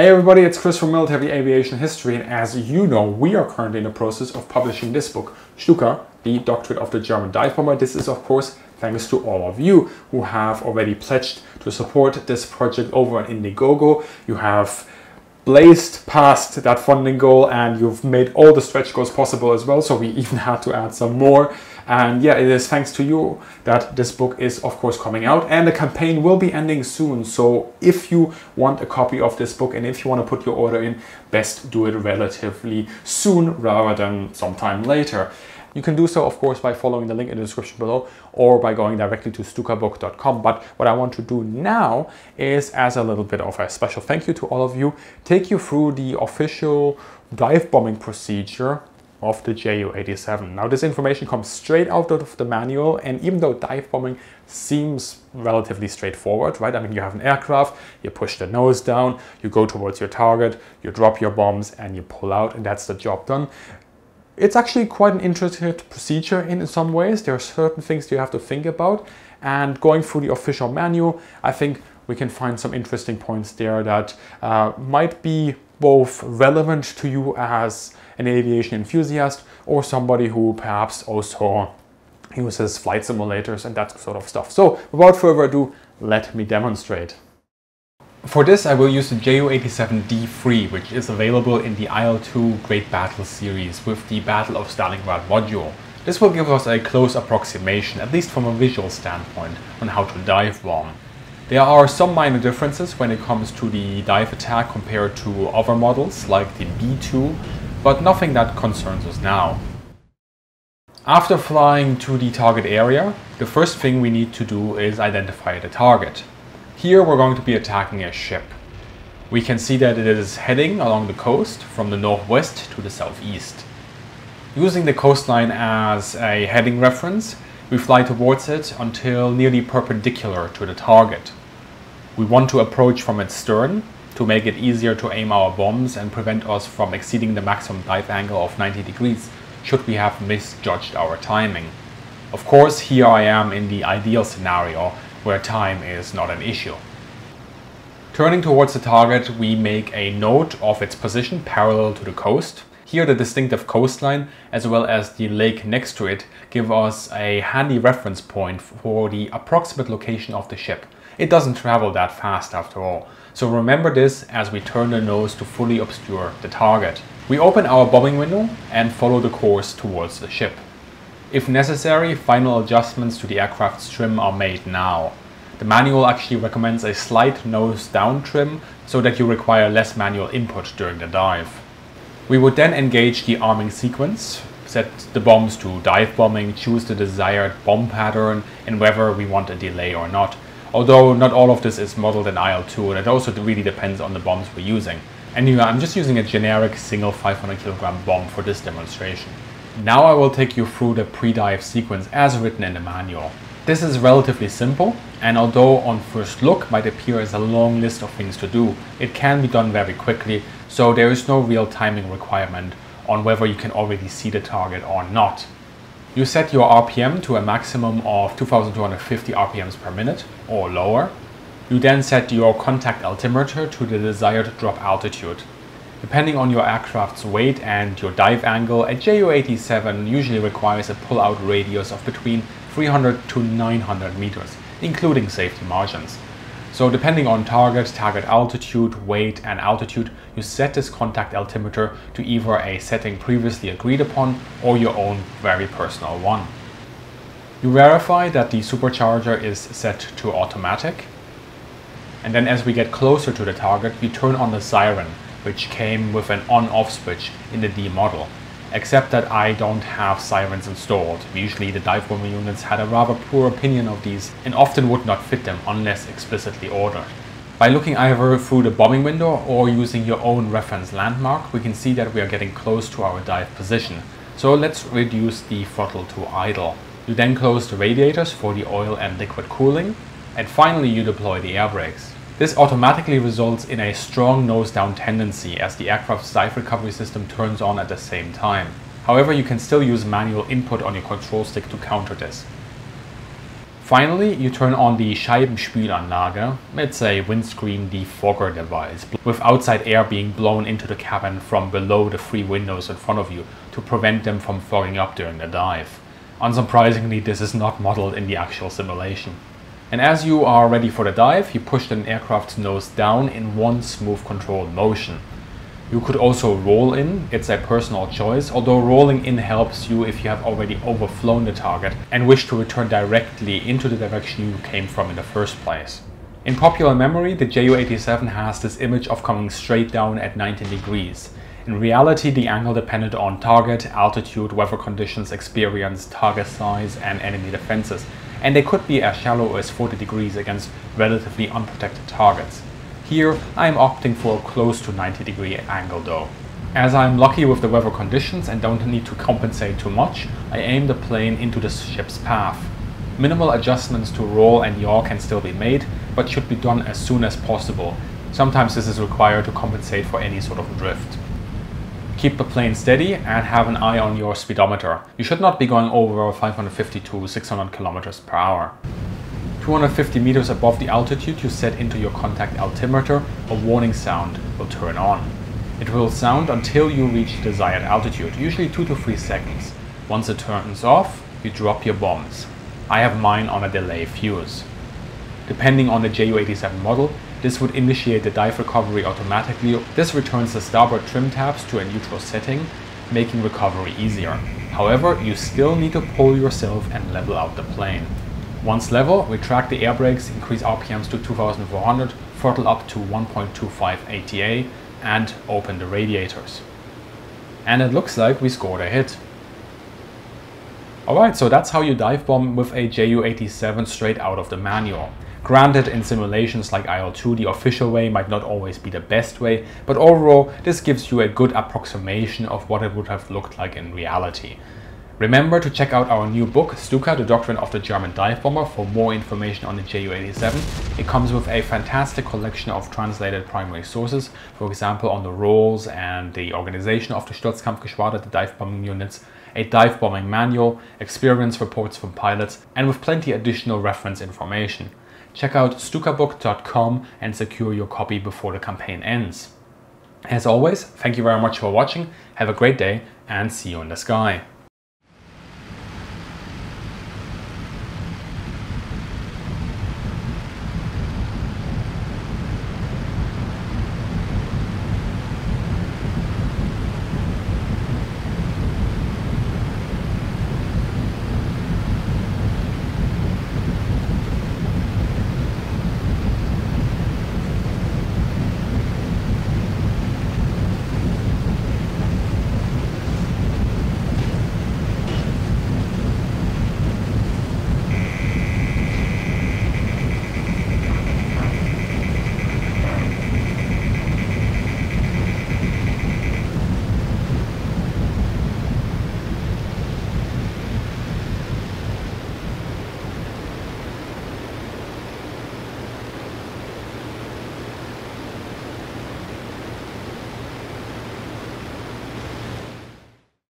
Hey everybody, it's Chris from Military Aviation History and as you know, we are currently in the process of publishing this book, Stuka, the Doctrine of the German Dive Bomber. This is of course thanks to all of you who have already pledged to support this project over on Indiegogo. You have blazed past that funding goal and you've made all the stretch goals possible as well. So we even had to add some more. And yeah, it is thanks to you that this book is of course coming out and the campaign will be ending soon. So if you want a copy of this book and if you want to put your order in, best do it relatively soon rather than sometime later. You can do so, of course, by following the link in the description below or by going directly to stukabook.com. But what I want to do now is, as a little bit of a special thank you to all of you, take you through the official dive bombing procedure of the Ju-87. Now this information comes straight out of the manual and even though dive bombing seems relatively straightforward, right? I mean, you have an aircraft, you push the nose down, you go towards your target, you drop your bombs and you pull out and that's the job done. It's actually quite an intricate procedure in some ways. There are certain things you have to think about and going through the official manual, I think we can find some interesting points there that uh, might be both relevant to you as an aviation enthusiast or somebody who perhaps also uses flight simulators and that sort of stuff. So without further ado, let me demonstrate. For this I will use the Ju-87D3 which is available in the IL-2 Great Battle series with the Battle of Stalingrad module. This will give us a close approximation, at least from a visual standpoint, on how to dive bomb. There are some minor differences when it comes to the dive attack compared to other models like the B2, but nothing that concerns us now. After flying to the target area, the first thing we need to do is identify the target. Here we're going to be attacking a ship. We can see that it is heading along the coast from the northwest to the southeast. Using the coastline as a heading reference, we fly towards it until nearly perpendicular to the target. We want to approach from its stern to make it easier to aim our bombs and prevent us from exceeding the maximum dive angle of 90 degrees should we have misjudged our timing. Of course, here I am in the ideal scenario where time is not an issue. Turning towards the target, we make a note of its position parallel to the coast. Here the distinctive coastline as well as the lake next to it give us a handy reference point for the approximate location of the ship. It doesn't travel that fast after all, so remember this as we turn the nose to fully obscure the target. We open our bombing window and follow the course towards the ship. If necessary, final adjustments to the aircraft's trim are made now. The manual actually recommends a slight nose down trim so that you require less manual input during the dive. We would then engage the arming sequence, set the bombs to dive bombing, choose the desired bomb pattern and whether we want a delay or not. Although not all of this is modeled in IL-2 and it also really depends on the bombs we're using. Anyway, I'm just using a generic single 500 kilogram bomb for this demonstration. Now I will take you through the pre-dive sequence as written in the manual. This is relatively simple and although on first look might appear as a long list of things to do, it can be done very quickly so there is no real timing requirement on whether you can already see the target or not. You set your RPM to a maximum of 2250 RPMs per minute or lower. You then set your contact altimeter to the desired drop altitude. Depending on your aircraft's weight and your dive angle, a Ju-87 usually requires a pull-out radius of between 300 to 900 meters, including safety margins. So depending on target, target altitude, weight and altitude, you set this contact altimeter to either a setting previously agreed upon or your own very personal one. You verify that the supercharger is set to automatic. And then as we get closer to the target, you turn on the siren which came with an on-off switch in the D model. Except that I don't have sirens installed. Usually the dive bomber units had a rather poor opinion of these and often would not fit them unless explicitly ordered. By looking either through the bombing window or using your own reference landmark, we can see that we are getting close to our dive position. So let's reduce the throttle to idle. You then close the radiators for the oil and liquid cooling, and finally you deploy the air brakes. This automatically results in a strong nose-down tendency as the aircraft's dive recovery system turns on at the same time. However, you can still use manual input on your control stick to counter this. Finally, you turn on the Scheibenspülanlage, it's a windscreen defogger device, with outside air being blown into the cabin from below the three windows in front of you to prevent them from fogging up during the dive. Unsurprisingly, this is not modeled in the actual simulation. And as you are ready for the dive, you push the aircraft's nose down in one smooth controlled motion. You could also roll in, it's a personal choice, although rolling in helps you if you have already overflown the target and wish to return directly into the direction you came from in the first place. In popular memory, the Ju-87 has this image of coming straight down at 90 degrees. In reality, the angle depended on target, altitude, weather conditions, experience, target size, and enemy defenses, and they could be as shallow as 40 degrees against relatively unprotected targets. Here I am opting for a close to 90 degree angle though. As I'm lucky with the weather conditions and don't need to compensate too much, I aim the plane into the ship's path. Minimal adjustments to roll and yaw can still be made, but should be done as soon as possible. Sometimes this is required to compensate for any sort of drift. Keep the plane steady and have an eye on your speedometer. You should not be going over 550 to 600 kilometers per hour. 250 meters above the altitude you set into your contact altimeter, a warning sound will turn on. It will sound until you reach desired altitude, usually 2 to 3 seconds. Once it turns off, you drop your bombs. I have mine on a delay fuse. Depending on the Ju-87 model, this would initiate the dive recovery automatically. This returns the starboard trim tabs to a neutral setting, making recovery easier. However, you still need to pull yourself and level out the plane. Once level, retract the air brakes, increase RPMs to 2400, throttle up to 1.25 ATA and open the radiators. And it looks like we scored a hit. Alright, so that's how you dive bomb with a Ju-87 straight out of the manual. Granted, in simulations like IL-2, the official way might not always be the best way, but overall, this gives you a good approximation of what it would have looked like in reality. Remember to check out our new book, Stuka, The Doctrine of the German Dive Bomber, for more information on the Ju-87. It comes with a fantastic collection of translated primary sources, for example on the roles and the organization of the Sturzkampfgeschwader, the dive bombing units, a dive bombing manual, experience reports from pilots, and with plenty additional reference information. Check out stukabook.com and secure your copy before the campaign ends. As always, thank you very much for watching, have a great day, and see you in the sky.